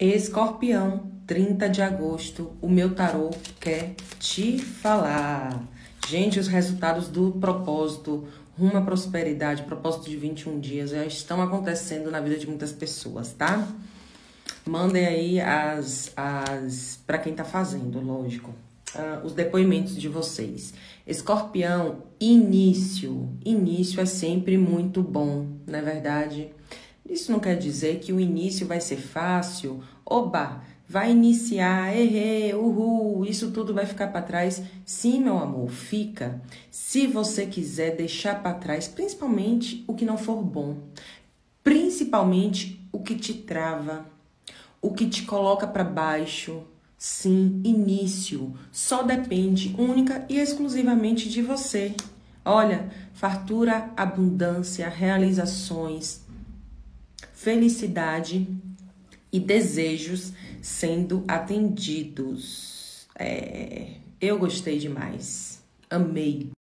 Escorpião, 30 de agosto, o meu tarô quer te falar. Gente, os resultados do propósito rumo à prosperidade, propósito de 21 dias, já estão acontecendo na vida de muitas pessoas, tá? Mandem aí as, as para quem tá fazendo, lógico, uh, os depoimentos de vocês. Escorpião, início. Início é sempre muito bom, não é verdade? Isso não quer dizer que o início vai ser fácil. Oba, vai iniciar, errei, uhul, isso tudo vai ficar para trás. Sim, meu amor, fica. Se você quiser deixar para trás, principalmente o que não for bom, principalmente o que te trava, o que te coloca para baixo. Sim, início só depende única e exclusivamente de você. Olha, fartura, abundância, realizações, felicidade e desejos sendo atendidos. É, eu gostei demais. Amei.